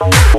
Bye.